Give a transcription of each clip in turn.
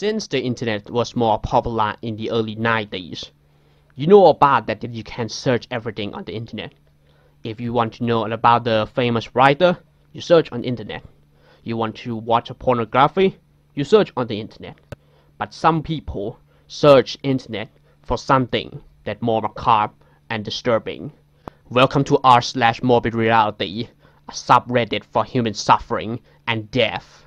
Since the internet was more popular in the early 90s, you know about that you can search everything on the internet. If you want to know about the famous writer, you search on the internet. You want to watch a pornography, you search on the internet. But some people search internet for something that more macabre and disturbing. Welcome to r slash morbid reality, a subreddit for human suffering and death.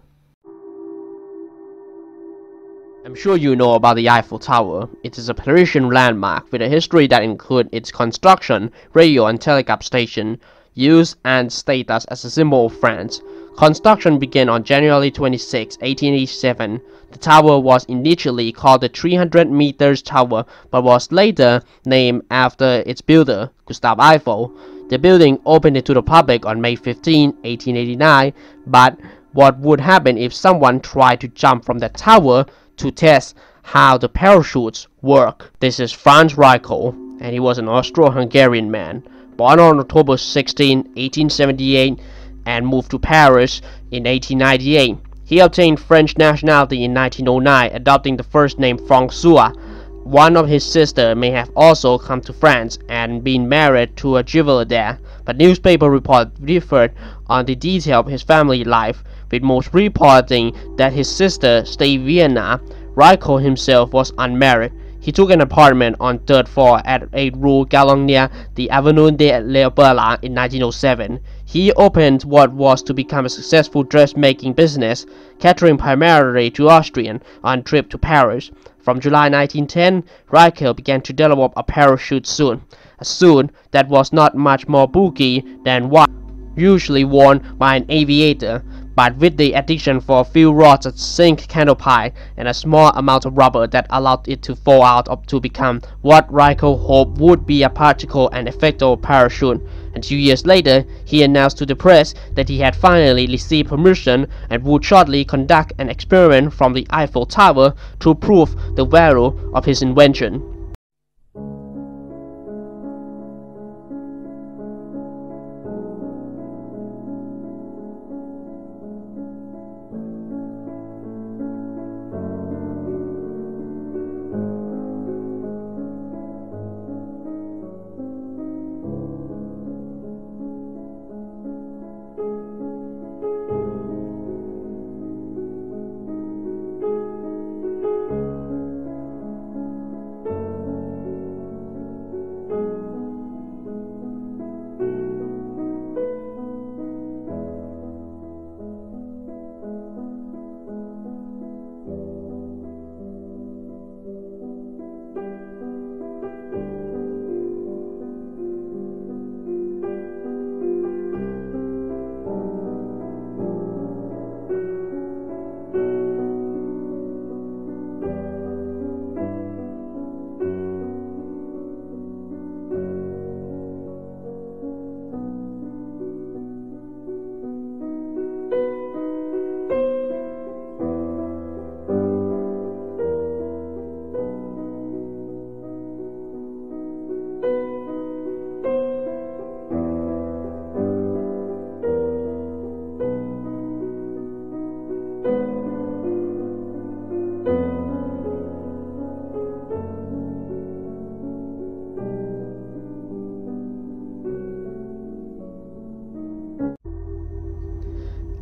I'm sure you know about the Eiffel Tower. It is a Parisian landmark with a history that includes its construction, radio and telegraph station, use and status as a symbol of France. Construction began on January 26, 1887. The tower was initially called the 300 meters tower but was later named after its builder, Gustave Eiffel. The building opened to the public on May 15, 1889, but what would happen if someone tried to jump from the tower to test how the parachutes work. This is Franz Reichelt, and he was an Austro-Hungarian man, born on October 16, 1878, and moved to Paris in 1898. He obtained French nationality in 1909, adopting the first name François. One of his sisters may have also come to France and been married to a jeweler there, but newspaper reports differed on the detail of his family life with most reporting that his sister stayed Vienna. Reichelt himself was unmarried. He took an apartment on third floor at 8 Rue Gaillon near the Avenue de l'Opéra in 1907. He opened what was to become a successful dressmaking business, catering primarily to Austrian on trip to Paris. From July 1910, Reichelt began to develop a parachute suit, a suit that was not much more bulky than what usually worn by an aviator, but with the addition for a few rods of zinc canopy and a small amount of rubber that allowed it to fall out of to become what Reichelt hoped would be a practical and effective parachute. And two years later, he announced to the press that he had finally received permission and would shortly conduct an experiment from the Eiffel Tower to prove the value of his invention.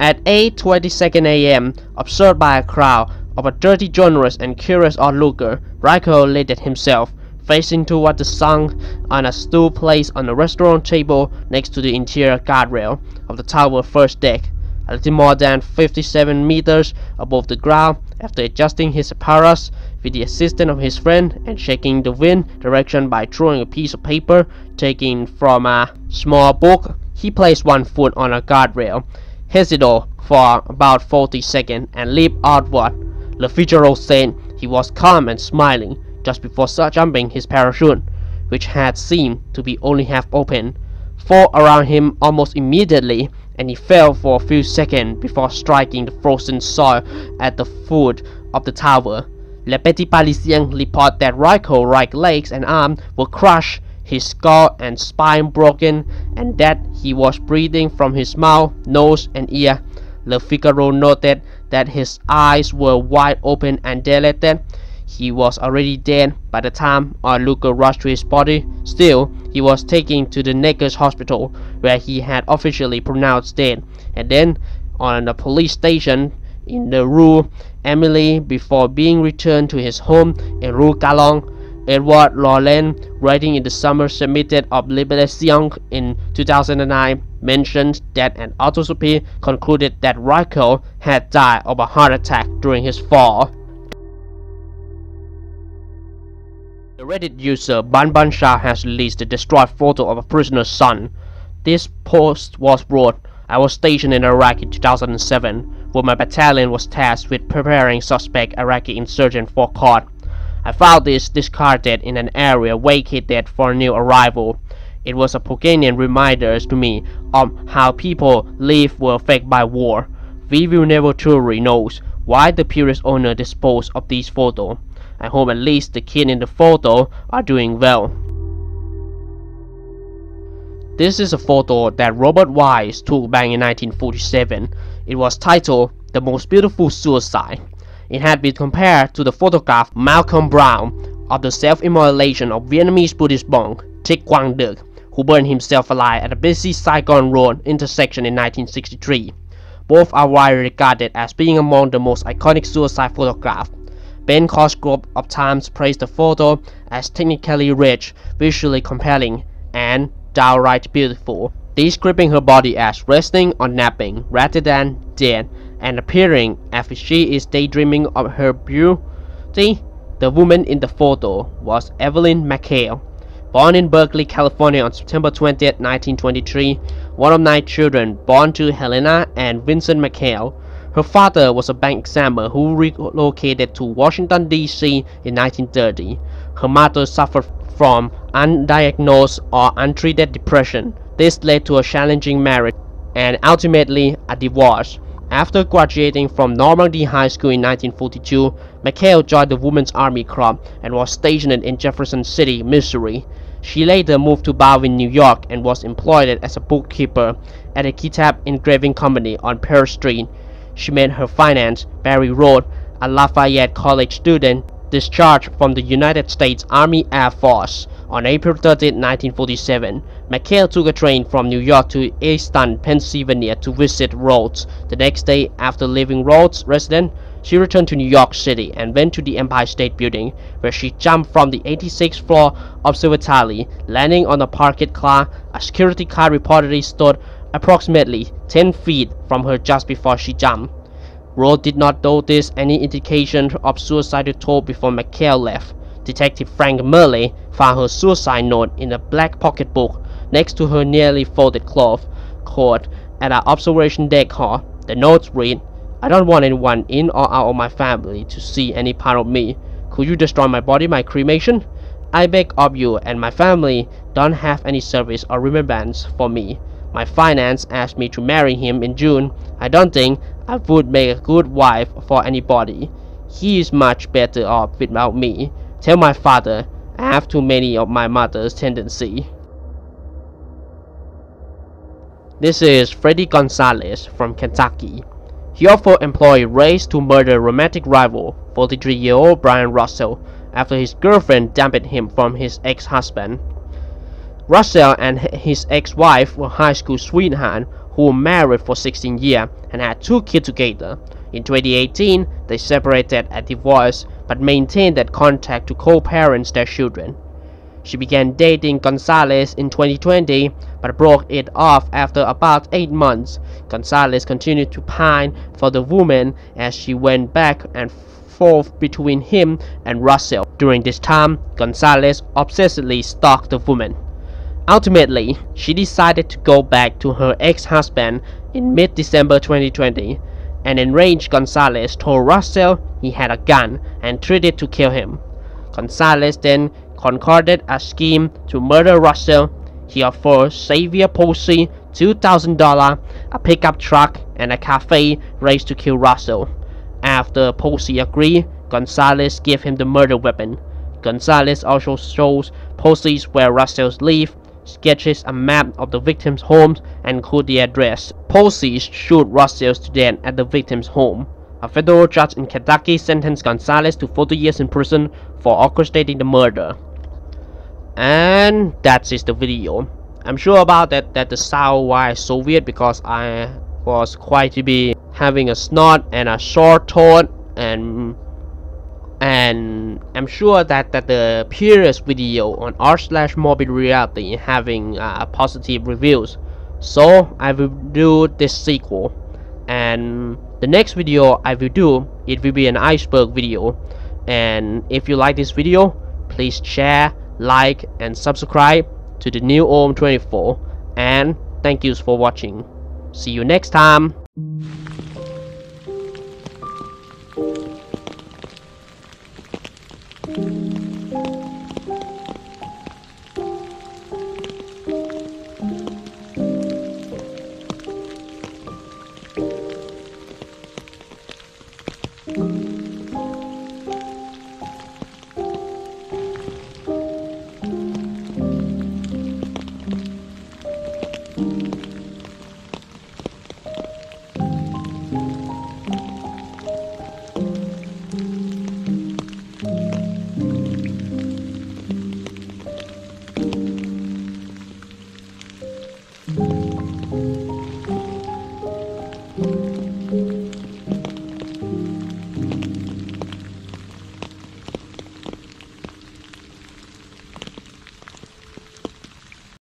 At 8.22 am, observed by a crowd of a dirty journalist and curious onlooker, Reichelt laid himself, facing toward the sun, on a stool placed on a restaurant table next to the interior guardrail of the tower first deck, a little more than 57 meters above the ground. After adjusting his apparatus with the assistance of his friend and checking the wind direction by throwing a piece of paper taken from a small book, he placed one foot on a guardrail hesitated for about 40 seconds and leaped outward. Le Figaro said he was calm and smiling just before jumping his parachute, which had seemed to be only half open, fall around him almost immediately and he fell for a few seconds before striking the frozen soil at the foot of the tower. Le Petit Parisien reported that Reichelt's right legs and arms were crushed his skull and spine broken, and that he was breathing from his mouth, nose, and ear. Le Figaro noted that his eyes were wide open and dilated. He was already dead by the time onlooker rushed to his body. Still, he was taken to the Necker hospital where he had officially pronounced dead and then on the police station in the Rue Amélie before being returned to his home in Rue Gaillon. Edward Laurent, writing in the Summer Submitted of Libération in 2009, mentioned that an autopsy concluded that Reichelt had died of a heart attack during his fall. The Reddit user Banbansha has released a destroyed photo of a prisoner's son. This post was wrote, I was stationed in Iraq in 2007, where my battalion was tasked with preparing suspect Iraqi insurgent for court. I found this discarded in an area vacated for a new arrival. It was a poignant reminder to me of how people live were affected by war. We will never truly know why the previous owner disposed of these photos. I hope at least the kids in the photo are doing well. This is a photo that Robert Wiles took back in 1947. It was titled The Most Beautiful Suicide. It had been compared to the photograph Malcolm Browne of the self-immolation of Vietnamese Buddhist monk Thich Quang Duc, who burned himself alive at a busy Saigon Road intersection in 1963. Both are widely regarded as being among the most iconic suicide photographs. Ben Cosgrove of Times praised the photo as technically rich, visually compelling, and downright beautiful, describing her body as resting or napping rather than dead and appearing as if she is daydreaming of her beauty. The woman in the photo was Evelyn McHale. Born in Berkeley, California on September 20, 1923, one of nine children born to Helena and Vincent McHale. Her father was a bank examiner who relocated to Washington, D.C. in 1930. Her mother suffered from undiagnosed or untreated depression. This led to a challenging marriage and ultimately a divorce. After graduating from Normandy High School in 1942, McHale joined the Women's Army Club and was stationed in Jefferson City, Missouri. She later moved to Baldwin, New York and was employed as a bookkeeper at a Kitab engraving company on Pearl Street. She met her finance, Barry Rhodes, a Lafayette College student discharged from the United States Army Air Force. On April 30, 1947, McHale took a train from New York to Easton, Pennsylvania to visit Rhodes. The next day, after leaving Rhodes' residence, she returned to New York City and went to the Empire State Building, where she jumped from the 86th floor observatory, landing on a parked car. A security car reportedly stood approximately 10 feet from her just before she jumped. Rhodes did not notice any indication of suicidal thought before McHale left. Detective Frank Merle found her suicide note in a black pocketbook next to her nearly folded cloth cord at our observation deck hall. The notes read, I don't want anyone in or out of my family to see any part of me. Could you destroy my body by cremation? I beg of you and my family don't have any service or remembrance for me. My finance asked me to marry him in June. I don't think I would make a good wife for anybody. He is much better off without me. Tell my father I have too many of my mother's tendency. This is Freddy Gonzalez from Kentucky. He offered employee race to murder romantic rival 43-year-old Brian Russell after his girlfriend dumped him from his ex-husband. Russell and his ex-wife were high school sweethearts who married for 16 years and had two kids together. In 2018, they separated and divorced but maintained that contact to co-parents their children. She began dating Gonzalez in 2020 but broke it off after about 8 months. Gonzalez continued to pine for the woman as she went back and forth between him and Russell. During this time, Gonzalez obsessively stalked the woman. Ultimately, she decided to go back to her ex-husband in mid-December 2020 an enraged Gonzalez told Russell he had a gun and threatened to kill him. Gonzalez then concocted a scheme to murder Russell. He offered Xavier Posey $2,000, a pickup truck, and a cafe race to kill Russell. After Posey agreed, Gonzalez gave him the murder weapon. Gonzalez also shows Posey's where Russell lives sketches a map of the victim's homes and include the address. Posey shoot Russell to death at the victim's home. A federal judge in Kentucky sentenced Gonzalez to 40 years in prison for orchestrating the murder. And that's is the video. I'm sure about that that the sound why so weird because I was quite to be having a snort and a short tone and and I'm sure that, that the previous video on r slash morbid reality having uh, positive reviews so I will do this sequel and the next video I will do it will be an iceberg video. And if you like this video please share like and subscribe to the new OM 24 and thank you for watching. See you next time